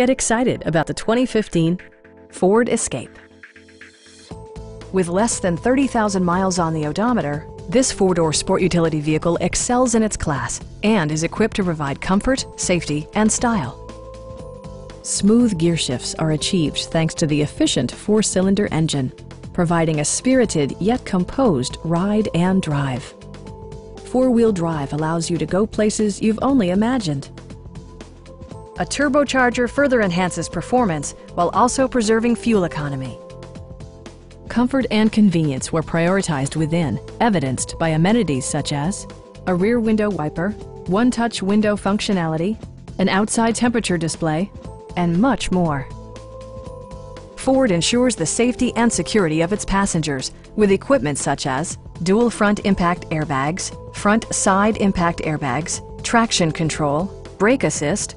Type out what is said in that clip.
Get excited about the 2015 Ford Escape. With less than 30,000 miles on the odometer, this four-door sport utility vehicle excels in its class and is equipped to provide comfort, safety, and style. Smooth gear shifts are achieved thanks to the efficient four-cylinder engine, providing a spirited yet composed ride and drive. Four-wheel drive allows you to go places you've only imagined. A turbocharger further enhances performance while also preserving fuel economy. Comfort and convenience were prioritized within, evidenced by amenities such as a rear window wiper, one-touch window functionality, an outside temperature display, and much more. Ford ensures the safety and security of its passengers with equipment such as dual front impact airbags, front side impact airbags, traction control, brake assist,